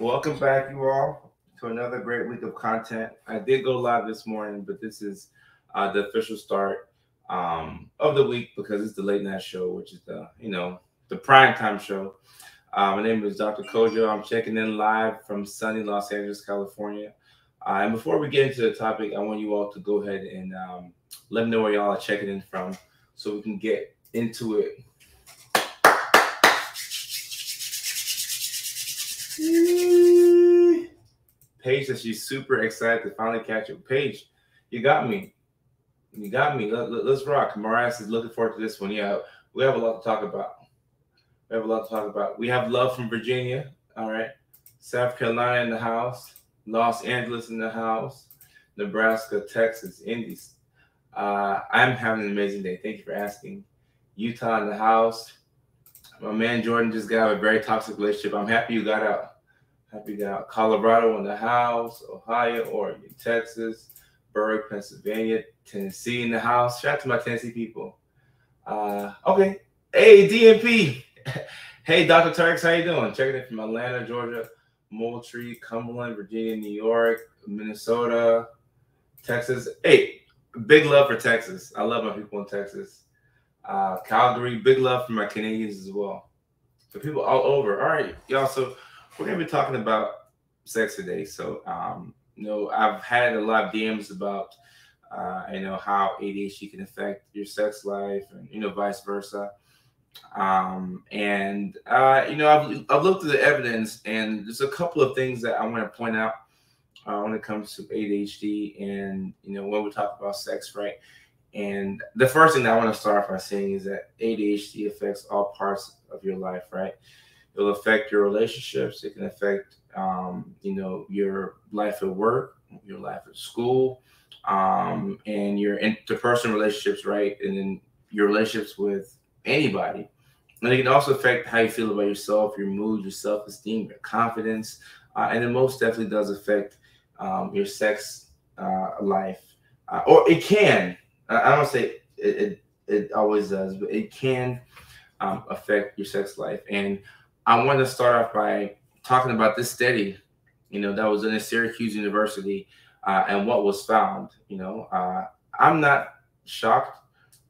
Welcome back, you all, to another great week of content. I did go live this morning, but this is uh, the official start um, of the week because it's the late night show, which is the you know the prime time show. Uh, my name is Dr. Kojo. I'm checking in live from sunny Los Angeles, California. Uh, and before we get into the topic, I want you all to go ahead and um, let me know where y'all are checking in from, so we can get into it. Paige says she's super excited to finally catch up. Paige, you got me. You got me. Let, us rock. Marias is looking forward to this one. Yeah, we have a lot to talk about. We have a lot to talk about. We have love from Virginia. All right. South Carolina in the house. Los Angeles in the house. Nebraska, Texas, Indies. Uh, I'm having an amazing day. Thank you for asking. Utah in the house. My man Jordan just got out of a very toxic relationship. I'm happy you got out. Happy got. Colorado in the house. Ohio, Oregon, Texas, Berwick, Pennsylvania, Tennessee in the house. Shout out to my Tennessee people. Uh, okay. Hey, DNP. hey, Dr. Turks, how you doing? Checking in from Atlanta, Georgia, Moultrie, Cumberland, Virginia, New York, Minnesota, Texas. Hey, big love for Texas. I love my people in Texas. Uh, Calgary, big love for my Canadians as well. So people all over. All right, y'all. So we're gonna be talking about sex today. So um, you know, I've had a lot of DMs about uh, you know how ADHD can affect your sex life, and you know, vice versa. Um, and uh, you know, I've, I've looked at the evidence, and there's a couple of things that I want to point out uh, when it comes to ADHD, and you know, when we talk about sex, right? And the first thing that I want to start off by saying is that ADHD affects all parts of your life, right? It'll affect your relationships. It can affect, um, you know, your life at work, your life at school, um, and your interpersonal relationships, right? And then your relationships with anybody. And it can also affect how you feel about yourself, your mood, your self esteem, your confidence. Uh, and it most definitely does affect um, your sex uh, life. Uh, or it can, I don't say it, it, it always does, but it can um, affect your sex life. And I want to start off by talking about this study, you know, that was in Syracuse University uh, and what was found. You know, uh, I'm not shocked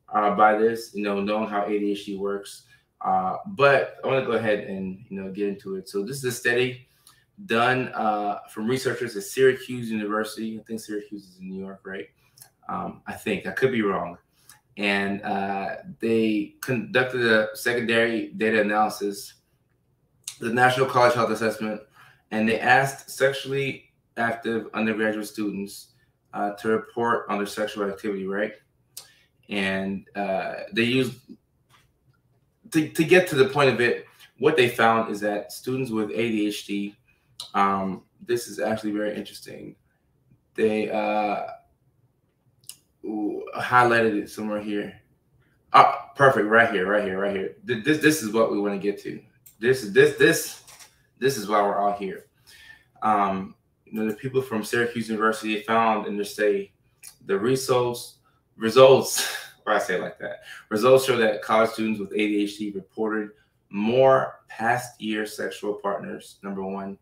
uh, by this, you know, knowing how ADHD works. Uh, but I want to go ahead and you know get into it. So this is a study done uh, from researchers at Syracuse University. I think Syracuse is in New York, right? Um, I think I could be wrong. And uh, they conducted a secondary data analysis, the National College Health Assessment, and they asked sexually active undergraduate students uh, to report on their sexual activity, right? And uh, they used to, to get to the point of it. What they found is that students with ADHD, um, this is actually very interesting. They uh, highlighted it somewhere here. Oh, perfect, right here, right here, right here. This this is what we want to get to. This is this this this is why we're all here. Um, you know, the people from Syracuse University found in their study the results results, or I say it like that. Results show that college students with ADHD reported more past year sexual partners. Number one,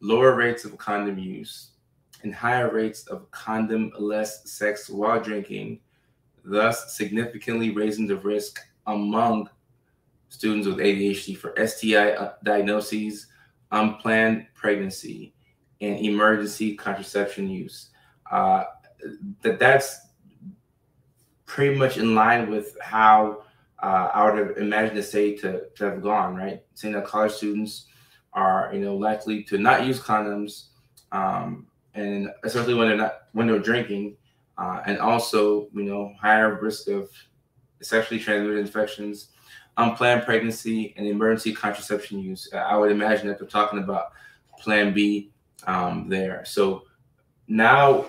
lower rates of condom use, and higher rates of condom-less sex while drinking, thus significantly raising the risk among students with ADHD for STI diagnoses, unplanned pregnancy, and emergency contraception use. Uh, that that's pretty much in line with how uh, I would have imagined the state to, to have gone, right? Saying that college students are, you know, likely to not use condoms, um, and especially when they're not when they're drinking, uh, and also you know higher risk of sexually transmitted infections, unplanned pregnancy, and emergency contraception use. I would imagine that they're talking about Plan B um, there. So now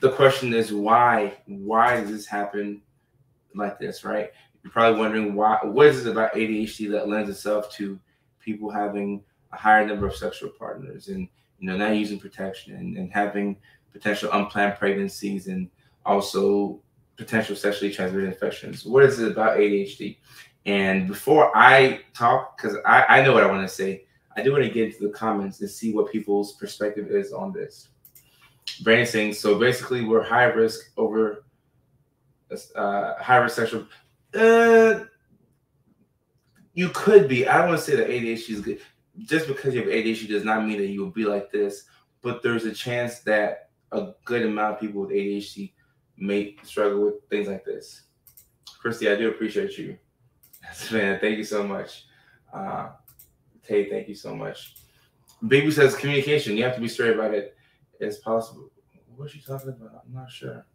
the question is why? Why does this happen like this? Right? You're probably wondering why. What is it about ADHD that lends itself to people having a higher number of sexual partners and you know, not using protection and, and having potential unplanned pregnancies and also potential sexually transmitted infections. What is it about ADHD? And before I talk, because I, I know what I want to say, I do want to get into the comments and see what people's perspective is on this. Brandon saying, so basically we're high risk over uh, high risk sexual. Uh, you could be. I don't want to say that ADHD is good. Just because you have ADHD does not mean that you will be like this. But there's a chance that a good amount of people with ADHD may struggle with things like this. Christy, I do appreciate you. Man, thank you so much. Uh, Tay, thank you so much. Baby says communication. You have to be straight about it as possible. What's she talking about? I'm not sure.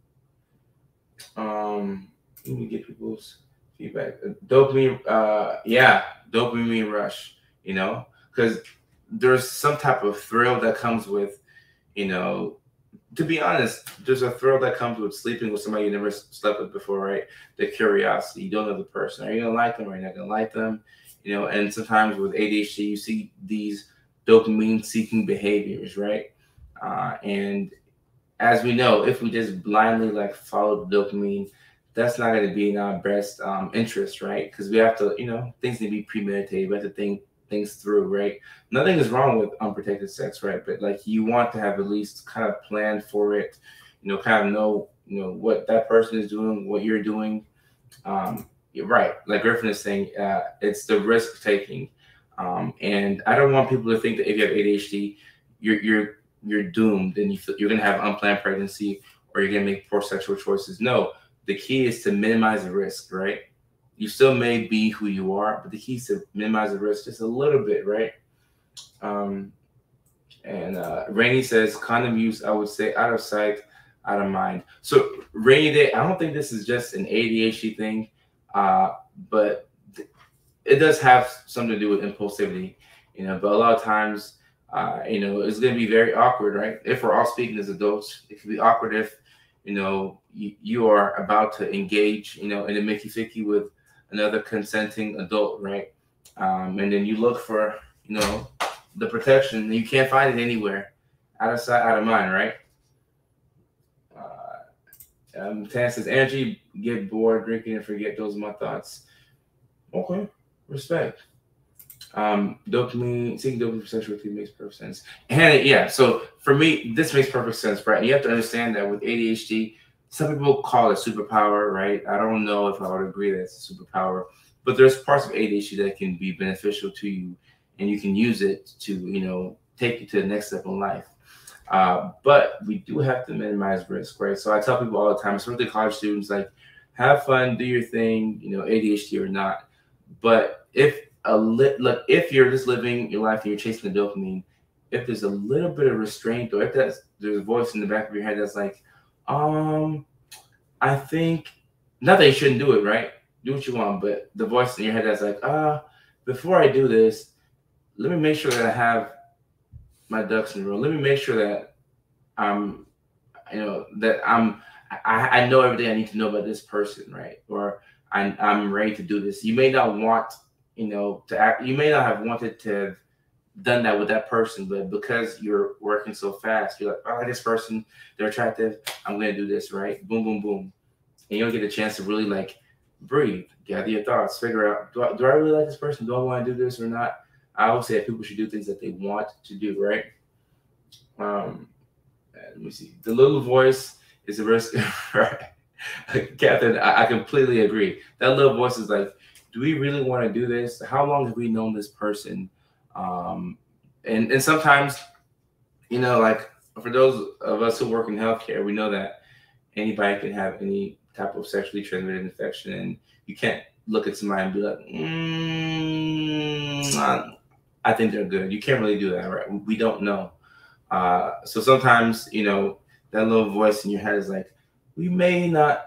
Um, let me get people's feedback. Dopamine, uh, yeah, dopamine rush. You know, because there's some type of thrill that comes with, you know, to be honest, there's a thrill that comes with sleeping with somebody you never slept with before, right? The curiosity. You don't know the person. Are you gonna like them? Or Are you not gonna like them? You know, and sometimes with ADHD, you see these dopamine seeking behaviors, right? Uh, and as we know, if we just blindly like follow the dopamine, that's not going to be in our best um, interest, right? Because we have to, you know, things need to be premeditated. We have to think things through, right? Nothing is wrong with unprotected sex, right? But like you want to have at least kind of planned for it, you know, kind of know, you know, what that person is doing, what you're doing. Um, you're right. Like Griffin is saying, uh, it's the risk taking. Um, and I don't want people to think that if you have ADHD, you're you're you're doomed and you feel, you're gonna have unplanned pregnancy or you're gonna make poor sexual choices. No, the key is to minimize the risk, right? You still may be who you are, but the key is to minimize the risk just a little bit, right? Um, and uh, Rainy says condom use, I would say out of sight, out of mind. So rainy day, I don't think this is just an ADHD thing, uh, but it does have something to do with impulsivity, you know. But a lot of times, uh, you know, it's going to be very awkward, right? If we're all speaking as adults, it can be awkward if, you know, you, you are about to engage, you know, in a Mickey Ficky with another consenting adult, right? Um, and then you look for, you know, the protection. You can't find it anywhere, out of sight, out of mind, right? Uh, um, Tan says, Angie, get bored drinking and forget. Those my thoughts. Okay, respect. Um, dopamine, seeking dopamine for sexuality makes perfect sense. And yeah, so for me, this makes perfect sense, right? And you have to understand that with ADHD, some people call it superpower, right? I don't know if I would agree that it's a superpower, but there's parts of ADHD that can be beneficial to you, and you can use it to, you know, take you to the next step in life. Uh, but we do have to minimize risk, right? So I tell people all the time, especially college students, like, have fun, do your thing, you know, ADHD or not. But if a lit, look, if you're just living your life and you're chasing the dopamine, if there's a little bit of restraint, or if that's there's a voice in the back of your head that's like, um, I think not that you shouldn't do it, right? Do what you want, but the voice in your head that's like, ah, uh, before I do this, let me make sure that I have my ducks in a row. Let me make sure that I'm, you know, that I'm, I, I know everything I need to know about this person, right? Or I'm, I'm ready to do this. You may not want, you know, to act. You may not have wanted to done that with that person, but because you're working so fast, you're like, oh, this person, they're attractive. I'm gonna do this, right? Boom, boom, boom, and you don't get a chance to really like breathe, gather your thoughts, figure out, do I, do I really like this person? Do I want to do this or not? I always say that people should do things that they want to do, right? Um, let me see. The little voice is a risk, right? Catherine, I, I completely agree. That little voice is like, do we really want to do this? How long have we known this person? Um, and and sometimes, you know, like for those of us who work in healthcare, we know that anybody can have any type of sexually transmitted infection, and you can't look at somebody and be like, mm, I, I think they're good. You can't really do that, right? We don't know. Uh, so sometimes, you know, that little voice in your head is like, we may not.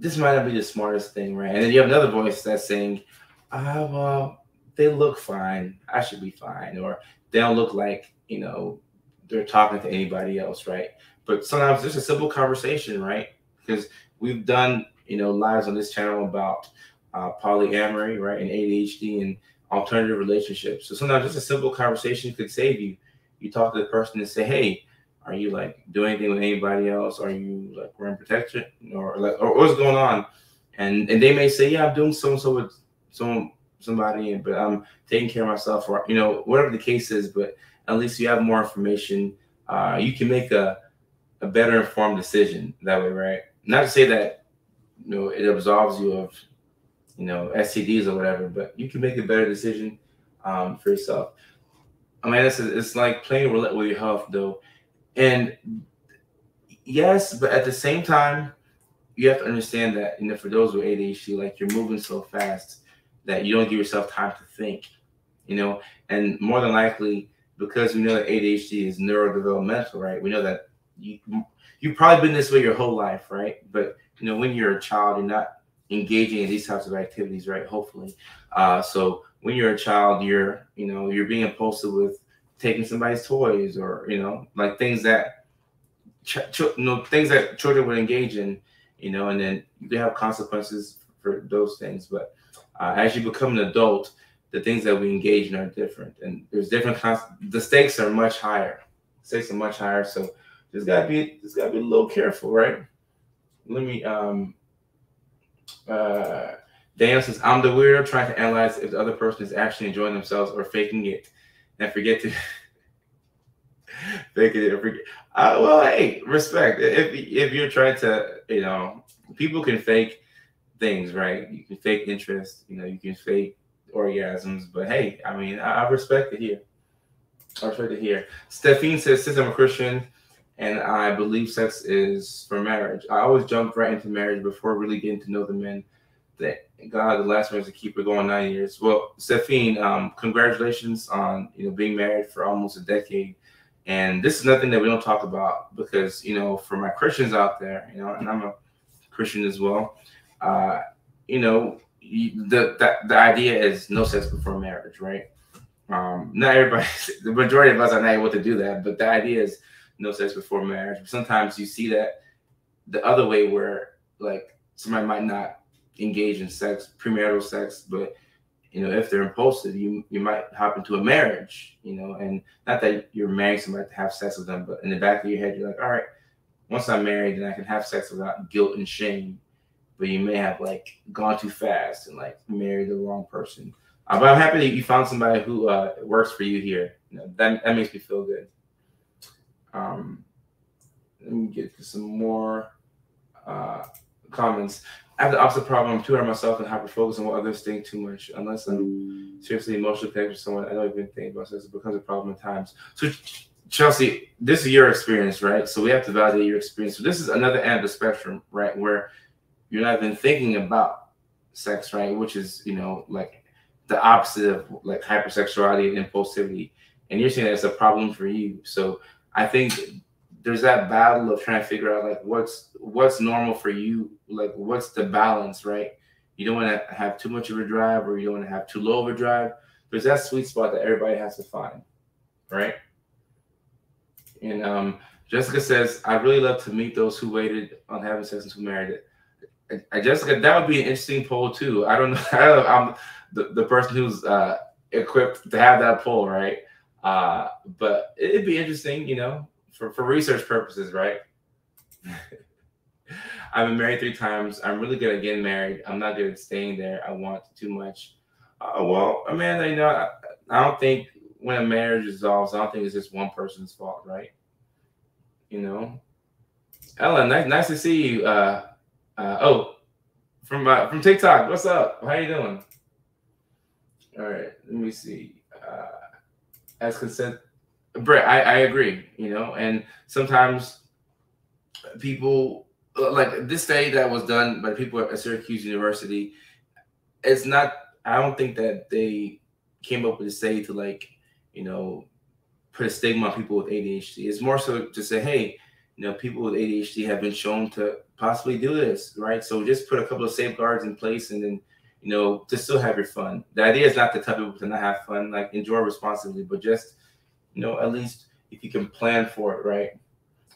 This might not be the smartest thing, right? And then you have another voice that's saying, ah, well, they look fine. I should be fine. Or they don't look like, you know, they're talking to anybody else, right? But sometimes there's a simple conversation, right? Because we've done, you know, lives on this channel about uh, polyamory, right, and ADHD and alternative relationships. So sometimes just a simple conversation could save you. You talk to the person and say, "Hey, are you like doing anything with anybody else? Are you like wearing protection, or like, or what's going on?" And and they may say, "Yeah, I'm doing so and so with someone somebody, but I'm taking care of myself, or you know, whatever the case is. But at least you have more information. Uh, you can make a a better informed decision that way, right? Not to say that you know it absolves you of you know STDs or whatever, but you can make a better decision um, for yourself. I mean, it's it's like playing roulette with your health, though, and yes, but at the same time, you have to understand that you know for those with ADHD, like you're moving so fast that you don't give yourself time to think, you know, and more than likely because we know that ADHD is neurodevelopmental, right? We know that you you've probably been this way your whole life, right? But you know, when you're a child, you're not engaging in these types of activities, right? Hopefully, uh, so when you're a child, you're you know you're being impulsive with taking somebody's toys or you know like things that you know things that children would engage in you know, and then you have consequences for those things. But uh, as you become an adult, the things that we engage in are different, and there's different. Cons- the stakes are much higher. stakes are much higher, so just gotta be just gotta be a little careful, right? Let me. um uh Daniel says, "I'm the weirdo trying to analyze if the other person is actually enjoying themselves or faking it, and forget to." fake it or forget. Uh, well, hey, respect. If if you're trying to, you know, people can fake things, right? You can fake interest. You know, you can fake orgasms. But hey, I mean, I, I respect it here. I respect it here. Stephine says, since I'm a Christian and I believe sex is for marriage, I always jumped right into marriage before really getting to know the men. That God, the last one is to keep it going nine years. Well, Stephine, um, congratulations on you know being married for almost a decade. And this is nothing that we don't talk about because, you know, for my Christians out there, you know, and I'm a Christian as well, uh, you know, the, the, the idea is no sex before marriage, right? Um, not everybody, the majority of us are not able to do that, but the idea is no sex before marriage. Sometimes you see that the other way where like somebody might not engage in sex, premarital sex, but you know, if they're impulsive, you you might hop into a marriage, you know, and not that you're marrying somebody to have sex with them, but in the back of your head, you're like, all right, once I'm married, then I can have sex without guilt and shame. But you may have like gone too fast and like married the wrong person. Uh, but I'm happy that you found somebody who uh, works for you here. You know, that that makes me feel good. Um, let me get to some more uh, comments. I have the opposite problem. I'm too hard on myself and hyper focused on what others think too much. Unless I'm seriously emotionally connected with someone, I don't even think about this. It becomes a problem at times. So, Chelsea, this is your experience, right? So we have to validate your experience. So this is another end of the spectrum, right, where you're not even thinking about sex, right? Which is, you know, like the opposite of like hypersexuality and impulsivity. And you're saying that it's a problem for you. So I think there's that battle of trying to figure out like what's what's normal for you like what's the balance right you don't want to have too much of a drive or you don't want to have too low of a drive there's that sweet spot that everybody has to find right and um, jessica says i really love to meet those who waited on having sex until married I, jessica that would be an interesting poll too i don't know, I don't know i'm the, the person who's uh, equipped to have that poll right uh, but it'd be interesting you know for, for research purposes, right? I've been married three times. I'm really good at getting married. I'm not good at staying there. I want too much. Uh, well, Amanda, you know, I, I don't think when a marriage dissolves, I don't think it's just one person's fault, right? You know, Ellen, nice, nice to see you. Uh, uh, oh, from uh, from TikTok. What's up? How you doing? All right, let me see. Uh, as consent Brett, I, I agree, you know, and sometimes people like this study that was done by people at Syracuse University, it's not, I don't think that they came up with a study to like, you know, put a stigma on people with ADHD. It's more so to say, hey, you know, people with ADHD have been shown to possibly do this, right? So just put a couple of safeguards in place and then, you know, to still have your fun. The idea is not to tell people to not have fun, like enjoy responsibly, but just you know, at least if you can plan for it, right?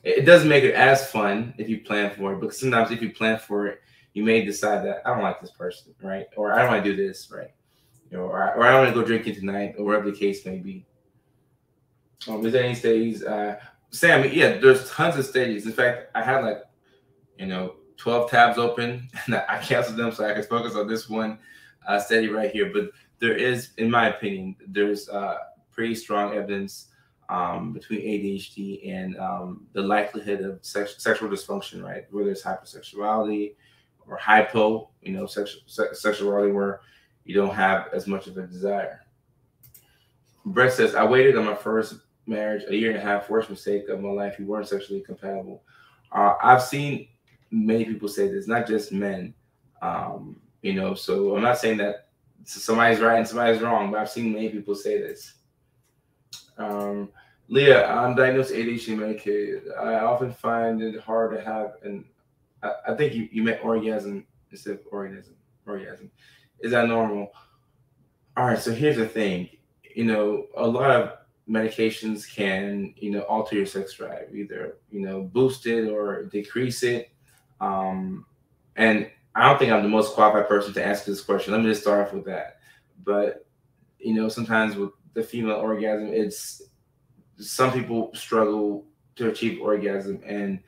It doesn't make it as fun if you plan for it, but sometimes if you plan for it, you may decide that I don't like this person, right? Or I don't want to do this, right? You know, or, I, or I don't want to go drinking tonight, or whatever the case may be. Um, is there any studies? Uh, Sam, yeah, there's tons of studies. In fact, I had like, you know, 12 tabs open and I canceled them so I could focus on this one uh, study right here. But there is, in my opinion, there's uh, pretty strong evidence um, between ADHD and um, the likelihood of sex- sexual dysfunction, right? Whether it's hypersexuality or hypo, you know, sexual se- sexuality where you don't have as much of a desire. Brett says, I waited on my first marriage a year and a half, worst mistake of my life. We weren't sexually compatible. Uh, I've seen many people say this, not just men. Um, you know, so I'm not saying that somebody's right and somebody's wrong, but I've seen many people say this. Um, Leah, I'm diagnosed ADHD medicated. I often find it hard to have, and I, I think you, you meant orgasm instead of organism. Orgasm. Is that normal? All right, so here's the thing. You know, a lot of medications can, you know, alter your sex drive, either, you know, boost it or decrease it. Um, and I don't think I'm the most qualified person to answer this question. Let me just start off with that. But you know, sometimes with the female orgasm, it's some people struggle to achieve orgasm, and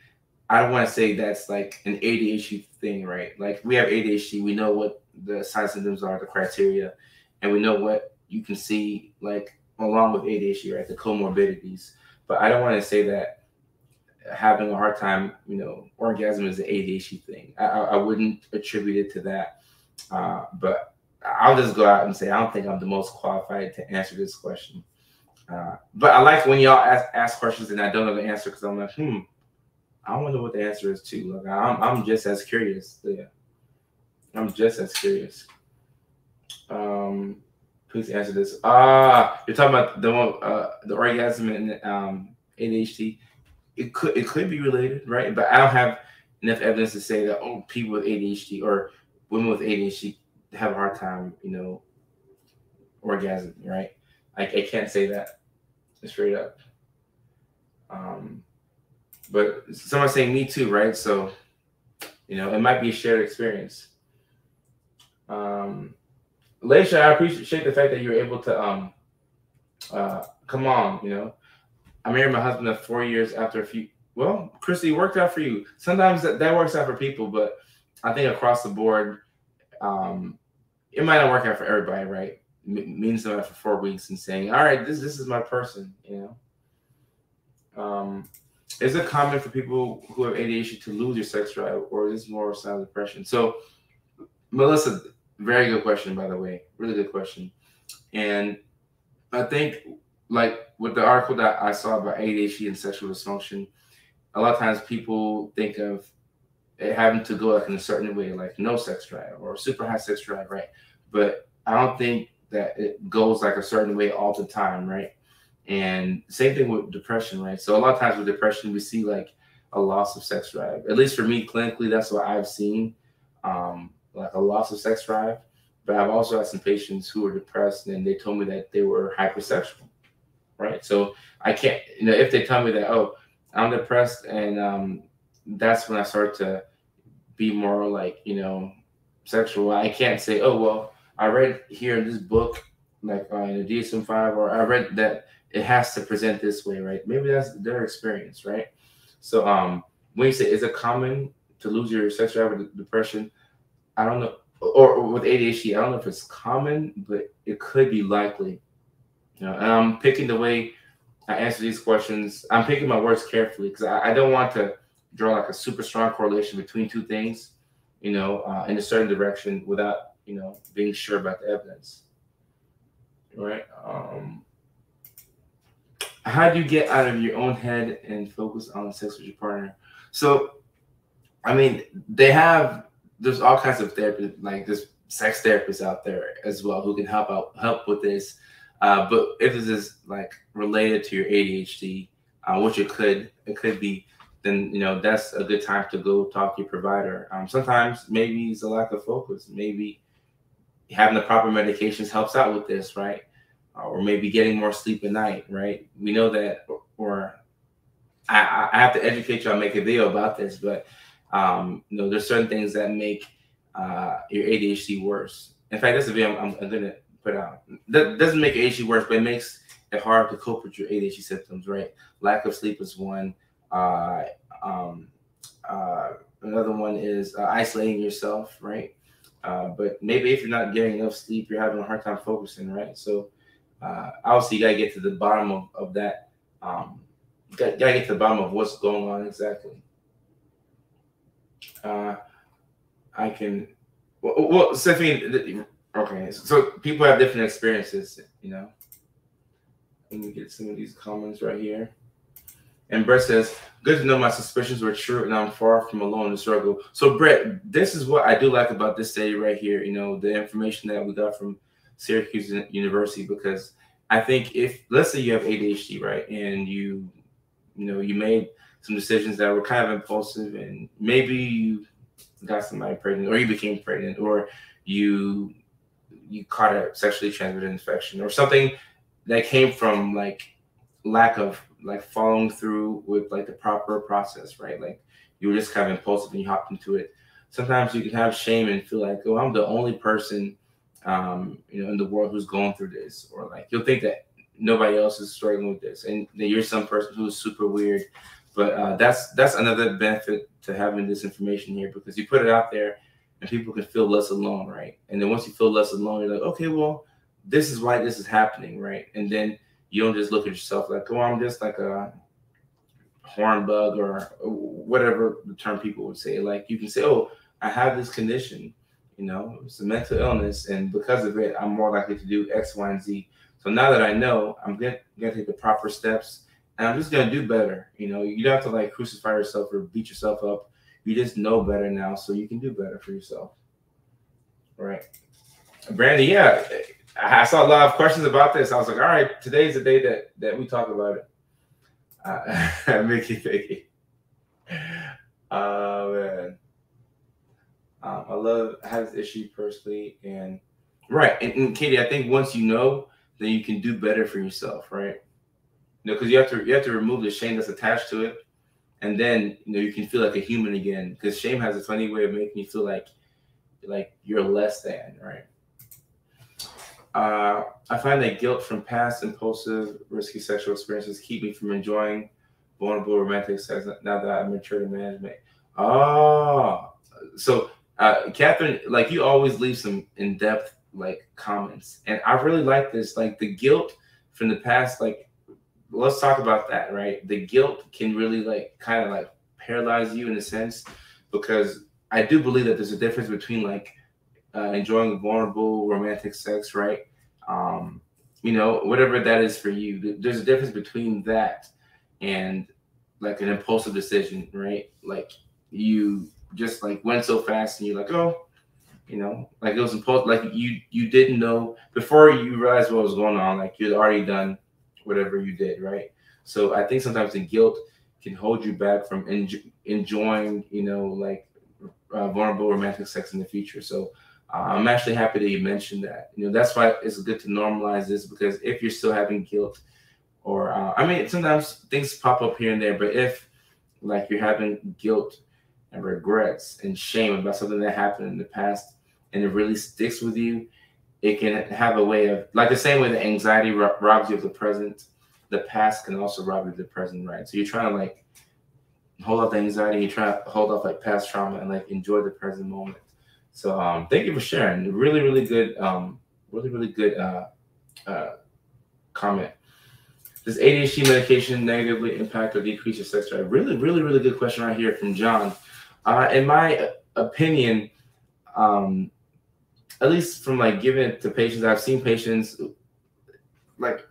I don't want to say that's like an ADHD thing, right? Like we have ADHD, we know what the signs and symptoms are, the criteria, and we know what you can see like along with ADHD, right? The comorbidities. But I don't want to say that having a hard time, you know, orgasm is an ADHD thing. I, I wouldn't attribute it to that. Uh, but I'll just go out and say I don't think I'm the most qualified to answer this question. Uh, but I like when y'all ask, ask questions and I don't know the answer because I'm like, hmm, I wonder what the answer is too. Like I'm, I'm just as curious. Yeah, I'm just as curious. Um, please answer this. Ah, you're talking about the one, uh, the orgasm and um, ADHD it could it could be related, right? But I don't have enough evidence to say that oh, people with ADHD or women with ADHD have a hard time, you know, orgasm, right? I, I can't say that straight up. Um, but someone's saying me too, right? So, you know, it might be a shared experience. Um, Leisha, I appreciate the fact that you were able to um, uh, come on, you know, I married my husband four years after a few. Well, Christy, worked out for you. Sometimes that, that works out for people, but I think across the board, um, it might not work out for everybody, right? M- meeting somebody for four weeks and saying, "All right, this this is my person," you know. Um, is it common for people who have ADHD to lose your sex drive, or is this more of sign of depression? So, Melissa, very good question, by the way, really good question, and I think like with the article that I saw about ADHD and sexual dysfunction, a lot of times people think of it having to go like in a certain way, like no sex drive or super high sex drive, right? But I don't think that it goes like a certain way all the time, right? And same thing with depression, right? So a lot of times with depression, we see like a loss of sex drive. At least for me, clinically, that's what I've seen, um, like a loss of sex drive. But I've also had some patients who were depressed and they told me that they were hypersexual right? So I can't, you know, if they tell me that, oh, I'm depressed, and um, that's when I start to be more like, you know, sexual. I can't say, oh, well, I read here in this book, like uh, in the DSM five, or I read that it has to present this way, right? Maybe that's their experience, right? So, um, when you say is it common to lose your sex drive with depression, I don't know, or, or with ADHD, I don't know if it's common, but it could be likely you know, and I'm picking the way I answer these questions. I'm picking my words carefully because I, I, don't want to draw like a super strong correlation between two things, you know, uh, in a certain direction without, you know, being sure about the evidence. Right? Um, how do you get out of your own head and focus on sex with your partner? So, I mean, they have there's all kinds of therapy, like there's sex therapists out there as well who can help out help with this uh, but if this is like related to your ADHD, uh, which it could, it could be, then you know that's a good time to go talk to your provider. Um, sometimes maybe it's a lack of focus. Maybe having the proper medications helps out with this, right? Uh, or maybe getting more sleep at night, right? We know that, or, or I, I, have to educate you. I'll make a video about this, but um, you know, there's certain things that make uh, your ADHD worse. In fact, this video I'm, I'm, gonna put out. That doesn't make ADHD worse, but it makes it hard to cope with your ADHD symptoms, right? Lack of sleep is one. Uh, um, uh, another one is uh, isolating yourself, right? Uh, but maybe if you're not getting enough sleep, you're having a hard time focusing, right? So uh, obviously, you gotta get to the bottom of, of that. Um, gotta, gotta get to the bottom of what's going on exactly. Uh, I can, well, well Stephanie, okay, so people have different experiences, you know. Let me get some of these comments right here. And Brett says, Good to know my suspicions were true and I'm far from alone in the struggle. So, Brett, this is what I do like about this study right here. You know, the information that we got from Syracuse University, because I think if, let's say you have ADHD, right, and you, you know, you made some decisions that were kind of impulsive and maybe you got somebody pregnant or you became pregnant or you you caught a sexually transmitted infection or something that came from like lack of like following through with like the proper process, right? Like you were just kind of impulsive and you hopped into it. Sometimes you can have shame and feel like, oh, I'm the only person, um, you know, in the world who's going through this, or like you'll think that nobody else is struggling with this, and that you're some person who's super weird. But uh, that's that's another benefit to having this information here because you put it out there, and people can feel less alone, right? And then once you feel less alone, you're like, okay, well, this is why this is happening, right? And then you don't just look at yourself like, oh, I'm just like a horn bug or whatever the term people would say. Like you can say, oh, I have this condition, you know, it's a mental illness, and because of it, I'm more likely to do X, Y, and Z. So now that I know, I'm gonna, gonna take the proper steps, and I'm just gonna do better. You know, you don't have to like crucify yourself or beat yourself up. You just know better now, so you can do better for yourself. Right, Brandy? Yeah, I saw a lot of questions about this. I was like, all right, today's the day that that we talk about it. Uh, Mickey, Mickey. Oh man, um, I love I have this issue personally, and right, and, and, Katie, I think once you know, then you can do better for yourself, right? You know, because you have to you have to remove the shame that's attached to it, and then you know you can feel like a human again. Because shame has a funny way of making you feel like like you're less than, right? Uh, I find that guilt from past impulsive, risky sexual experiences keep me from enjoying vulnerable romantic sex now that I'm mature in management. Oh, so uh, Catherine, like you always leave some in depth like comments, and I really like this. Like the guilt from the past, like let's talk about that, right? The guilt can really like kind of like paralyze you in a sense because I do believe that there's a difference between like uh, enjoying vulnerable romantic sex, right? Um, you know, whatever that is for you. There's a difference between that and like an impulsive decision, right? Like you just like went so fast and you're like, oh, you know, like it was impulsive. Like you you didn't know before you realized what was going on. Like you'd already done whatever you did, right? So I think sometimes the guilt can hold you back from enjoying, you know, like uh, vulnerable romantic sex in the future. So uh, I'm actually happy that you mentioned that. You know, that's why it's good to normalize this because if you're still having guilt, or uh, I mean, sometimes things pop up here and there, but if like you're having guilt and regrets and shame about something that happened in the past and it really sticks with you, it can have a way of like the same way that anxiety robs you of the present, the past can also rob you of the present, right? So you're trying to like hold off the anxiety, you try to hold off like past trauma and like enjoy the present moment. So um, thank you for sharing. Really, really good, um, really, really good uh, uh, comment. Does ADHD medication negatively impact or decrease your sex drive? Really, really, really good question right here from John. Uh, in my opinion, um, at least from like giving it to patients, I've seen patients like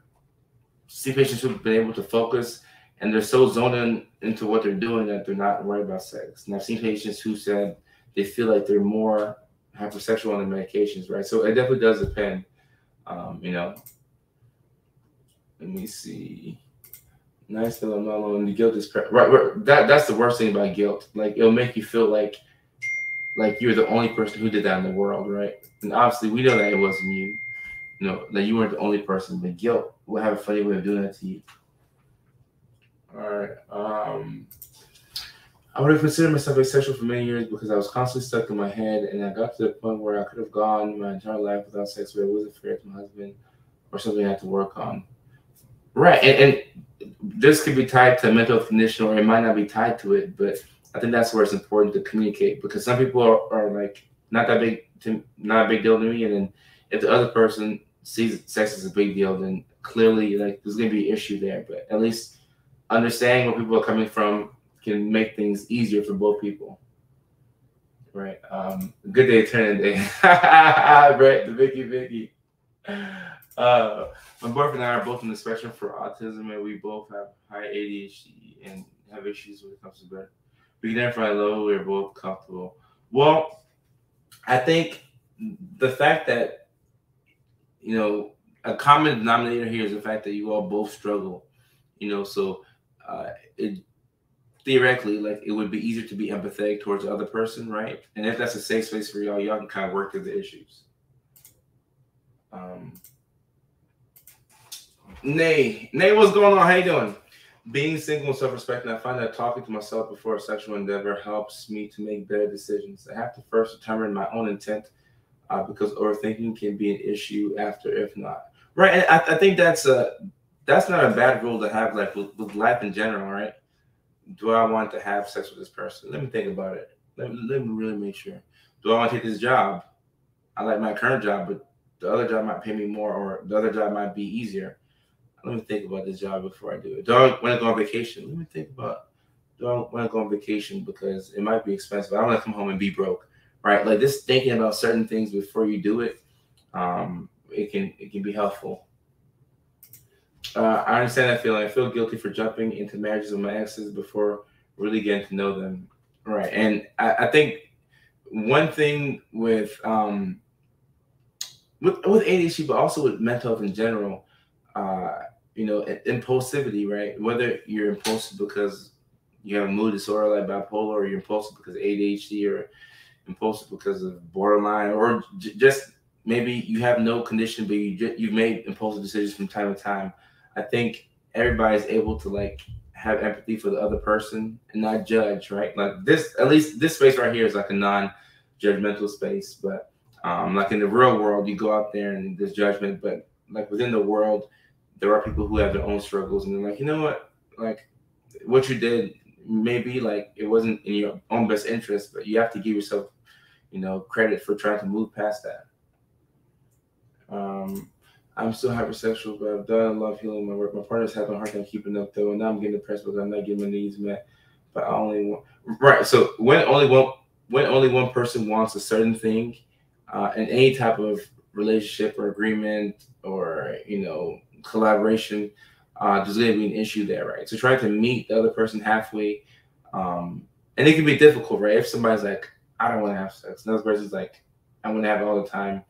see patients who've been able to focus and they're so zoned in into what they're doing that they're not worried about sex. And I've seen patients who said they feel like they're more hypersexual on the medications, right? So it definitely does depend. Um, you know, let me see. Nice little and the guilt is right, right. That that's the worst thing about guilt. Like it'll make you feel like like you're the only person who did that in the world, right? And obviously we know that it wasn't you. You know, that you weren't the only person, but guilt will have a funny way of doing that to you. All right. Um I would have considered myself asexual for many years because I was constantly stuck in my head, and I got to the point where I could have gone my entire life without sex, but it wasn't fair to my husband or something I had to work on. Right, and, and this could be tied to a mental condition, or it might not be tied to it, but I think that's where it's important to communicate because some people are, are like not that big to, not a big deal to me, and then if the other person sees sex as a big deal, then clearly like there's gonna be an issue there. But at least understanding where people are coming from can make things easier for both people. Right. Um, good day, turning day. right, the Vicky Vicky. Uh, my boyfriend and I are both on the spectrum for autism, and we both have high ADHD and have issues when it comes to bed. We can never find love. We're both comfortable. Well, I think the fact that you know a common denominator here is the fact that you all both struggle. You know, so uh, it theoretically like it would be easier to be empathetic towards the other person, right? And if that's a safe space for y'all, y'all can kind of work through the issues. Um, Nay, Nay, what's going on? How you doing? Being single and self-respecting, I find that talking to myself before a sexual endeavor helps me to make better decisions. I have to first determine my own intent uh, because overthinking can be an issue after, if not. Right, and I, I think that's a that's not a bad rule to have, like with, with life in general, right? Do I want to have sex with this person? Let me think about it. Let, let me really make sure. Do I want to take this job? I like my current job, but the other job might pay me more, or the other job might be easier let me think about this job before I do it. Do I want to go on vacation? Let me think about do I want to go on vacation because it might be expensive. I don't want to come home and be broke, right? Like just thinking about certain things before you do it, um, it can it can be helpful. Uh, I understand that feeling. I feel guilty for jumping into marriages with my exes before really getting to know them, right? And I, I think one thing with um, with with ADHD, but also with mental health in general, uh, you know, impulsivity, right? Whether you're impulsive because you have a mood disorder like bipolar, or you're impulsive because of ADHD, or impulsive because of borderline, or j- just maybe you have no condition, but you j- you've made impulsive decisions from time to time. I think everybody's able to like have empathy for the other person and not judge, right? Like this, at least this space right here is like a non-judgmental space, but um, like in the real world, you go out there and there's judgment, but like within the world, there are people who have their own struggles and they're like, you know what, like what you did maybe like it wasn't in your own best interest, but you have to give yourself, you know, credit for trying to move past that. Um, I'm still hypersexual, but I've done a lot of healing my work. My partner's having a hard time keeping up though, and now I'm getting depressed because I'm not getting my needs met. But I only want right. So when only one when only one person wants a certain thing, uh, in any type of relationship or agreement or you know collaboration, uh, there's going to be an issue there, right? So trying to meet the other person halfway, um, and it can be difficult, right? If somebody's like, I don't want to have sex, another person's like, I want to have it all the time.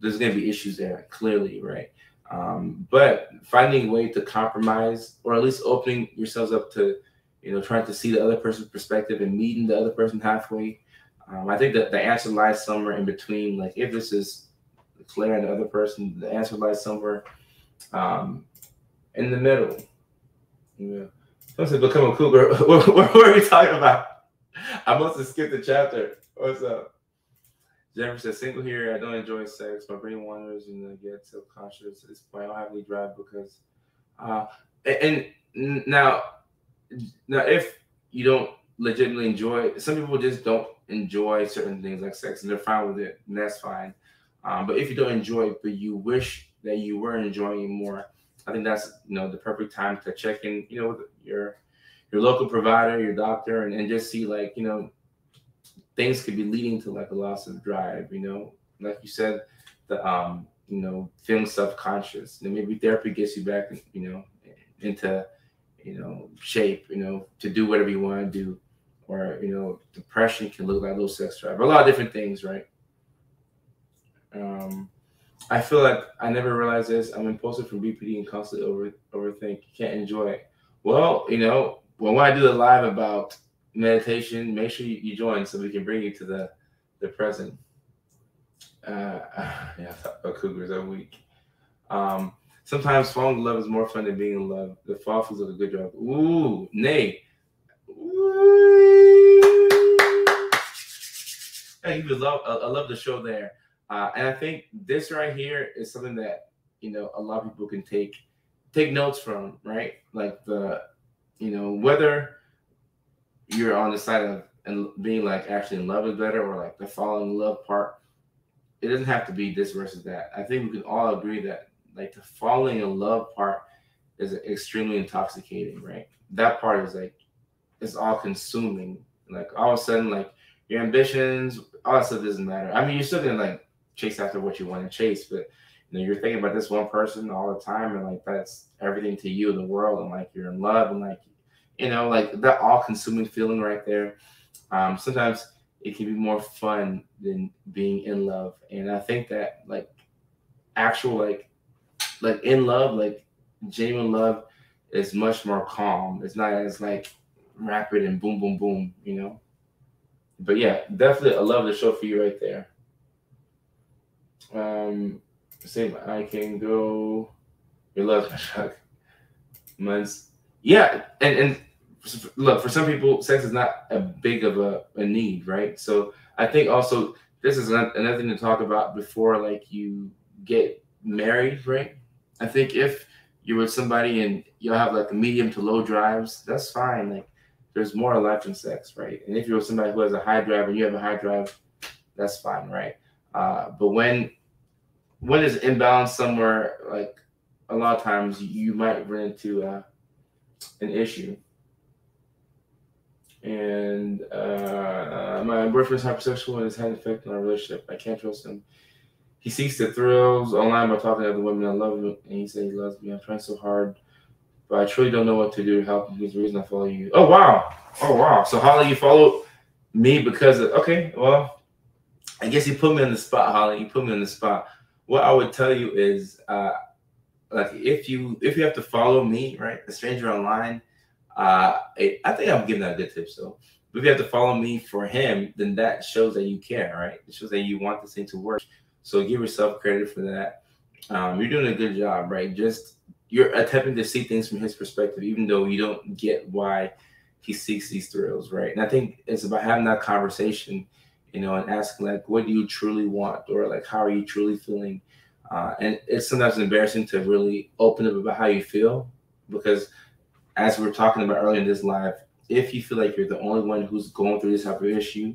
There's going to be issues there, clearly, right? Um, but finding a way to compromise, or at least opening yourselves up to, you know, trying to see the other person's perspective and meeting the other person halfway. Um, I think that the answer lies somewhere in between. Like if this is Claire and the other person, the answer lies somewhere um, in the middle. Yeah. Supposed to become a cougar. what, what, are we talking about? I must have skipped the chapter. What's up? Jennifer says, single here. I don't enjoy sex. My brain wanders and I get self-conscious. At this point, I don't have any drive because, uh, and, and now, now if you don't legitimately enjoy, some people just don't enjoy certain things like sex and they're fine with it, and that's fine. Um, but if you don't enjoy it, but you wish that you were enjoying more, I think that's you know the perfect time to check in, you know, with your your local provider, your doctor, and, and just see like, you know, things could be leading to like a loss of drive, you know. Like you said, the um, you know, feeling self-conscious. And maybe therapy gets you back, you know, into you know, shape, you know, to do whatever you want to do. Or, you know, depression can look like a low sex drive. A lot of different things, right? Um I feel like I never realized this. I'm impulsive from BPD and constantly over overthink. Can't enjoy it. Well, you know, when I do the live about meditation, make sure you, you join so we can bring you to the the present. Uh, yeah, about cougars a week. Um, sometimes falling in love is more fun than being in love. The fall feels like a good job. Ooh, nay. Ooh. Hey, you love. I love the show there. Uh, and I think this right here is something that you know a lot of people can take take notes from, right? Like the you know whether you're on the side of and being like actually in love is better or like the falling in love part. it doesn't have to be this versus that. I think we can all agree that like the falling in love part is extremely intoxicating, right? That part is like it's all consuming. Like all of a sudden, like your ambitions, all that stuff doesn't matter. I mean, you're still gonna like chase after what you want to chase, but you know, you're thinking about this one person all the time, and like that's everything to you in the world, and like you're in love, and like you know, like that all-consuming feeling right there. Um, sometimes it can be more fun than being in love, and I think that like actual like like in love, like genuine love, is much more calm. It's not as like rapid and boom, boom, boom, you know. But yeah, definitely, I love the show for you right there. Um, same. I can go. Your love, Chuck. Months. Yeah, and and look for some people, sex is not a big of a, a need, right? So I think also this is another thing to talk about before like you get married, right? I think if you're with somebody and you'll have like medium to low drives, that's fine. Like there's more life than sex, right? And if you're with somebody who has a high drive and you have a high drive, that's fine, right? Uh, but when when imbalance somewhere, like a lot of times you might run into uh, an issue. And uh, my boyfriend's hypersexual and it's had an effect on our relationship. I can't trust him. He seeks the thrills online by talking to other women. I love him, and he says he loves me. I'm trying so hard, but I truly don't know what to do to help him. He's the reason I follow you. Oh wow! Oh wow! So Holly, you follow me because of okay. Well, I guess you put me in the spot, Holly. You put me in the spot what I would tell you is, uh, like if you if you have to follow me, right, a stranger online, uh, I think I'm giving that a good tip. So if you have to follow me for him, then that shows that you care, right? It shows that you want this thing to work. So give yourself credit for that. Um, you're doing a good job, right? Just you're attempting to see things from his perspective, even though you don't get why he seeks these thrills, right? And I think it's about having that conversation you know, and asking like, what do you truly want, or like, how are you truly feeling? Uh, and it's sometimes embarrassing to really open up about how you feel because, as we are talking about earlier in this live, if you feel like you're the only one who's going through this type of issue,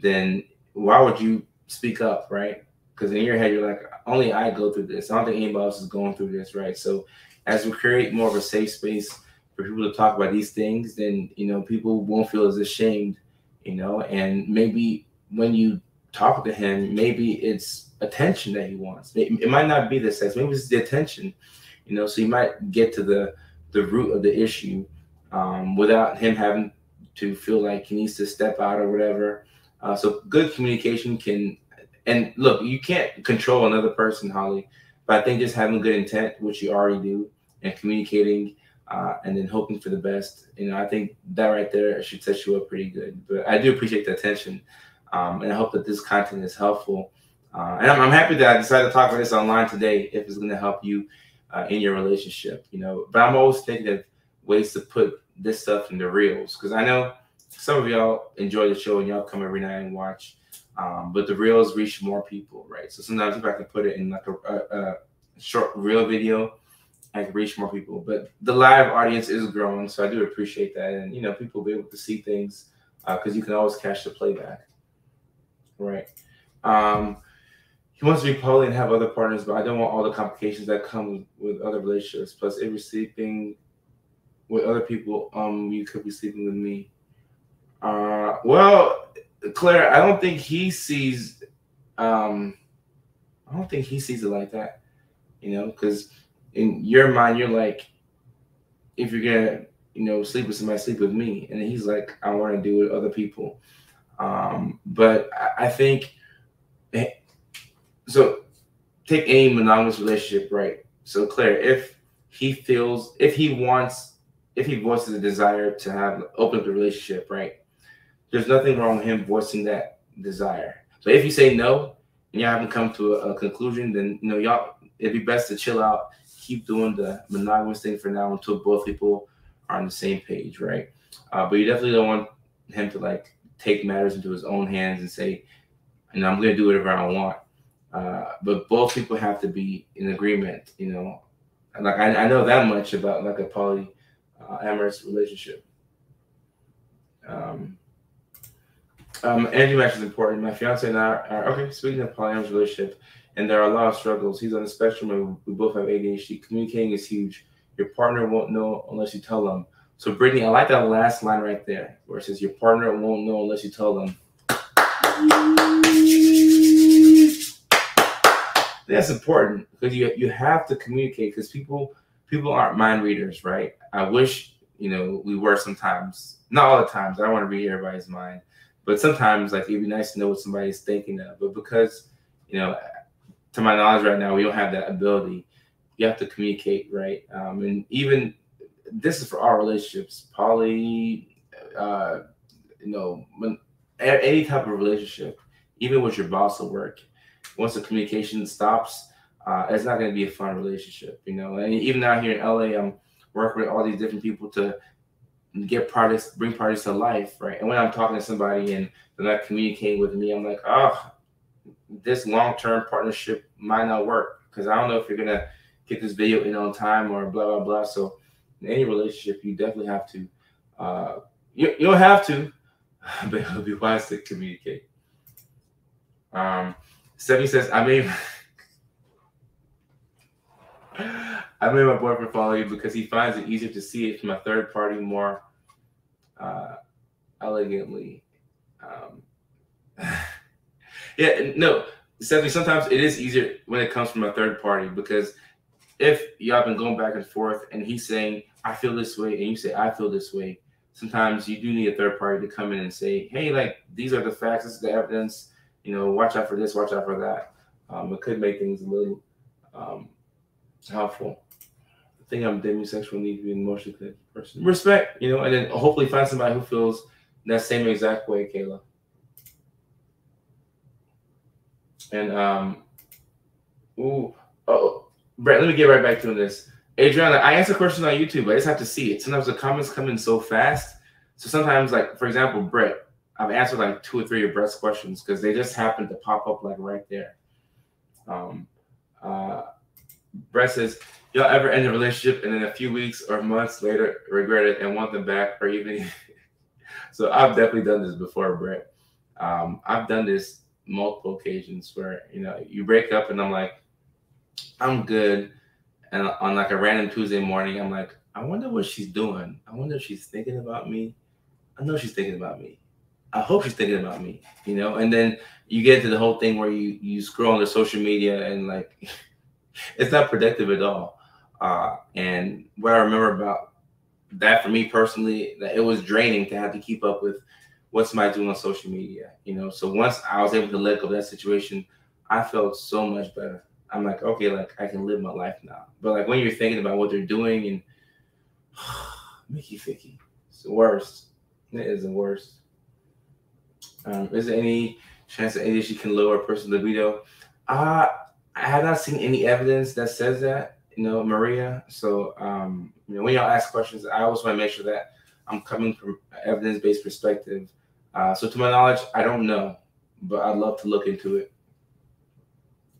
then why would you speak up, right? Because in your head, you're like, only I go through this. I don't think anybody else is going through this, right? So, as we create more of a safe space for people to talk about these things, then you know people won't feel as ashamed, you know, and maybe when you talk to him, maybe it's attention that he wants. It, might not be the sex, maybe it's the attention, you know. So you might get to the the root of the issue um, without him having to feel like he needs to step out or whatever. Uh, so good communication can, and look, you can't control another person, Holly, but I think just having good intent, which you already do, and communicating. Uh, and then hoping for the best. You know, I think that right there should set you up pretty good. But I do appreciate the attention. Um, and I hope that this content is helpful. Uh, and I'm, I'm, happy that I decided to talk about this online today if it's going to help you uh, in your relationship, you know. But I'm always thinking of ways to put this stuff in the reels because I know some of y'all enjoy the show and y'all come every night and watch. Um, but the reels reach more people, right? So sometimes if I can put it in like a, a, a short reel video, I can reach more people. But the live audience is growing, so I do appreciate that. And you know, people will be able to see things because uh, you can always catch the playback. Right. Um, he wants to be poly and have other partners, but I don't want all the complications that come with other relationships. Plus, if you're sleeping with other people, um, you could be sleeping with me. Uh, well, Claire, I don't think he sees. Um, I don't think he sees it like that. You know, because in your mind, you're like, if you're gonna, you know, sleep with somebody, sleep with me, and he's like, I want to do it with other people. Um, but I, I think eh, so. Take any monogamous relationship, right? So, Claire, if he feels, if he wants, if he voices a desire to have open up the relationship, right? There's nothing wrong with him voicing that desire. So, if you say no and y'all haven't come to a, a conclusion, then you know y'all. It'd be best to chill out, keep doing the monogamous thing for now until both people are on the same page, right? Uh, but you definitely don't want him to like take matters into his own hands and say, "And I'm going to do whatever I want." Uh, but both people have to be in agreement, you know. like I, I know that much about like a poly uh, amorous relationship. Um, Um, energy match is important. My fiance and I are okay. Speaking of polyamorous relationship, and there are a lot of struggles. He's on the spectrum, and we both have ADHD. Communicating is huge. Your partner won't know unless you tell them. So, Brittany, I like that last line right there, where it says your partner won't know unless you tell them. That's important because you you have to communicate because people people aren't mind readers, right? I wish you know we were sometimes, not all the times. I don't want to read everybody's mind, but sometimes like it'd be nice to know what somebody's thinking of. But because you know, to my knowledge right now, we don't have that ability. You have to communicate, right? Um, and even this is for our relationships, poly, uh, you know, when any type of relationship, even with your boss at work, once the communication stops, uh, it's not going to be a fun relationship, you know. And even out here in LA, I'm working with all these different people to get projects, bring projects to life, right? And when I'm talking to somebody and they're not communicating with me, I'm like, oh, this long term partnership might not work because I don't know if you're gonna get this video in on time or blah blah blah. So in any relationship, you definitely have to. Uh, you, you don't have to, but it'll be wise to communicate. Um, Stephanie says, I made I made my boyfriend follow you because he finds it easier to see it from a third party more uh, elegantly. Um, yeah, no, Stephanie, sometimes it is easier when it comes from a third party because if y'all been going back and forth and he's saying, I feel this way, and you say, I feel this way, sometimes you do need a third party to come in and say, hey, like, these are the facts, this is the evidence you know, watch out for this, watch out for that. Um, it could make things a little um, helpful. I think I'm demisexual, need to be an emotionally connected person. Respect, you know, and then hopefully find somebody who feels that same exact way, Kayla. And um, ooh, oh, Brett, let me get right back to this. Adriana, I answer questions on YouTube, but I just have to see it. Sometimes the comments come in so fast. So sometimes, like for example, Brett, I've answered like two or three of Brett's questions because they just happened to pop up like right there. Um, uh, Brett says, "Y'all ever end a relationship and then a few weeks or months later regret it and want them back, or even?" so I've definitely done this before, Brett. Um, I've done this multiple occasions where you know you break up and I'm like, I'm good, and on like a random Tuesday morning, I'm like, I wonder what she's doing. I wonder if she's thinking about me. I know she's thinking about me I hope she's thinking about me, you know. And then you get into the whole thing where you you scroll on the social media and like it's not productive at all. Uh, and what I remember about that for me personally, that it was draining to have to keep up with what somebody doing on social media, you know. So once I was able to let go of that situation, I felt so much better. I'm like, okay, like I can live my life now. But like when you're thinking about what they're doing and Mickey Ficky, it's the worst. It is the worst. Um, is there any chance that ADHD can lower a person's libido? Uh, I have not seen any evidence that says that, you know, Maria. So, um, you know, when y'all ask questions, I always want to make sure that I'm coming from evidence-based perspective. Uh, so, to my knowledge, I don't know, but I'd love to look into it.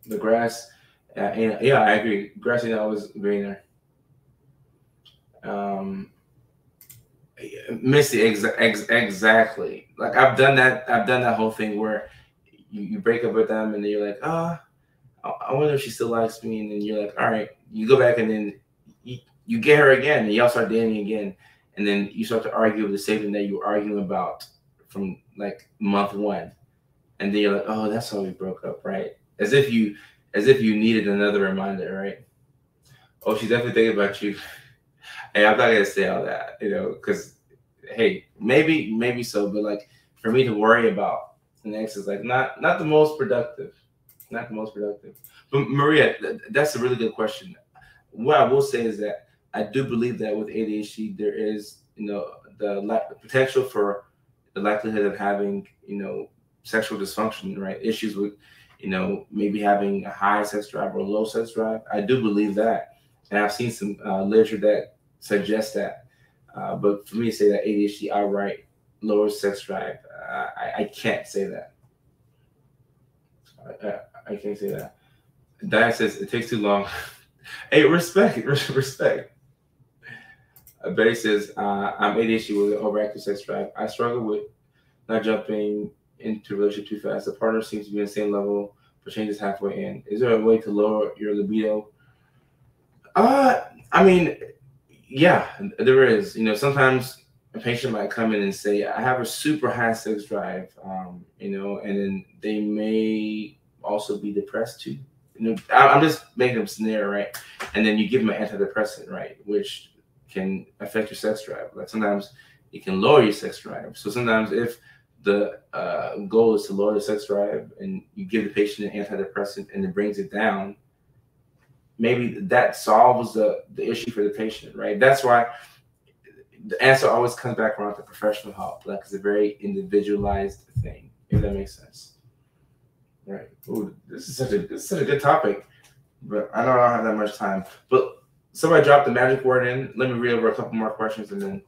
The grass, and, yeah, I agree. Grass ain't always greener. Um, Missy, ex- ex- exactly. Like I've done that. I've done that whole thing where you, you break up with them and then you're like, ah, oh, I wonder if she still likes me. And then you're like, all right, you go back and then you, you get her again and y'all start dating again. And then you start to argue with the same thing that you were arguing about from like month one. And then you're like, oh, that's how we broke up, right? As if you, as if you needed another reminder, right? Oh, she's definitely thinking about you. hey, I'm not gonna say all that, you know, because hey, maybe maybe so, but like for me to worry about next is like not not the most productive, not the most productive. But Maria, that's a really good question. What I will say is that I do believe that with ADHD there is you know the, the potential for the likelihood of having you know sexual dysfunction, right? Issues with you know maybe having a high sex drive or a low sex drive. I do believe that, and I've seen some uh, literature that suggests that. Uh, but for me to say that ADHD outright lowers sex drive, uh, I, I can't say that. I, I, can't say that. Diane says it takes too long. hey, respect, respect. Uh, Betty says, uh, I'm ADHD with overactive sex drive. I struggle with not jumping into relationship too fast. The partner seems to be on the same level, but changes halfway in. Is there a way to lower your libido? Uh, I mean, yeah, there is. You know, sometimes a patient might come in and say, I have a super high sex drive, um, you know, and then they may also be depressed too. You know, I'm just making them scenario, right? And then you give them an antidepressant, right, which can affect your sex drive. Like sometimes it can lower your sex drive. So sometimes if the uh, goal is to lower the sex drive and you give the patient an antidepressant and it brings it down, maybe that solves the, the issue for the patient, right? That's why the answer always comes back around to professional help. Like it's a very individualized thing, if that makes sense. Right. Ooh, this is such a this is such a good topic, but I know I don't have that much time. But somebody dropped the magic word in. Let me read over a couple more questions, and then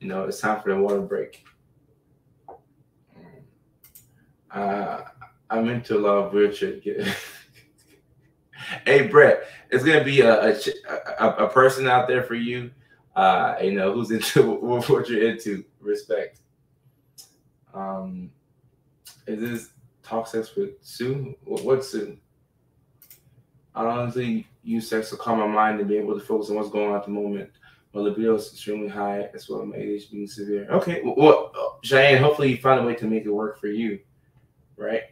you know it's time for the water break. Uh, I'm into a lot of weird shit. hey, Brett, it's gonna be a, a, a, a person out there for you uh, you know, who's into what you're into. Respect. Um, is this talk sex with Sue? What, Sue? I honestly use sex to calm my mind and be able to focus on what's going on at the moment. My libido is extremely high as well. My ADHD being severe. Okay, well, Cheyenne, hopefully you find a way to make it work for you, right?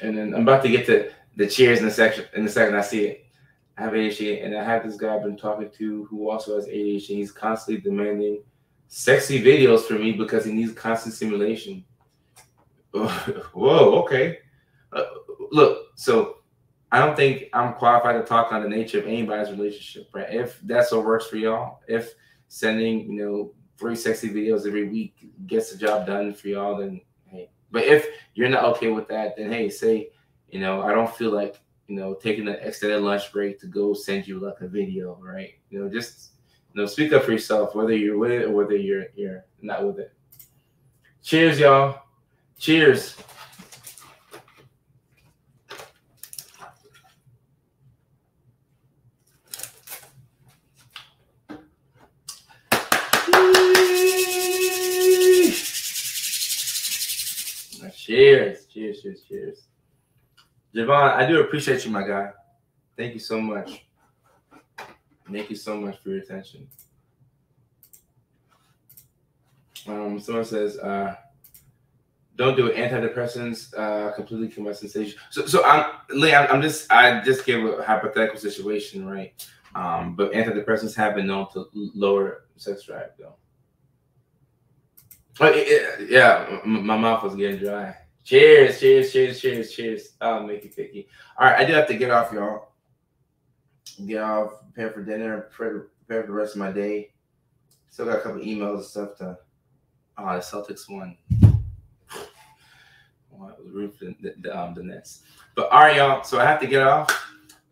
And then I'm about to get to the cheers in the section in the second I see it. I have ADHD, and I have this guy I've been talking to who also has ADHD. He's constantly demanding sexy videos for me because he needs constant stimulation. Whoa, okay. Uh, look, so I don't think I'm qualified to talk on the nature of anybody's relationship, right? If that's what works for y'all, if sending, you know, three sexy videos every week gets the job done for y'all, then. But if you're not okay with that, then hey, say, you know, I don't feel like you know, taking an extended lunch break to go send you like a video, right? You know, just you know, speak up for yourself, whether you're with it or whether you're you're not with it. Cheers, y'all. Cheers. Cheers, cheers, cheers, cheers. Javon, I do appreciate you, my guy. Thank you so much. Thank you so much for your attention. Um, someone says, uh, don't do it. Antidepressants uh, completely kill my sensation. So, so I'm, Lee, I'm, just, I just gave a hypothetical situation, right? Um, but antidepressants have been known to lower sex drive, though. Oh, yeah, my mouth was getting dry. Cheers, cheers, cheers, cheers, cheers. Oh, Mickey Picky. All right, I do have to get off, y'all. Get off, prepare for dinner, prepare, for the rest of my day. Still got a couple emails and stuff to. Oh, the Celtics won. Root the, the, um, the Nets. But all right, y'all. So I have to get off.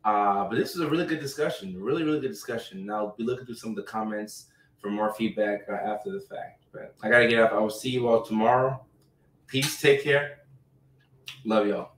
Uh, but this was a really good discussion. Really, really good discussion. Now I'll be looking through some of the comments for more feedback uh, after the fact. But I gotta get off. I will see you all tomorrow. Peace. Take care. Love y'all.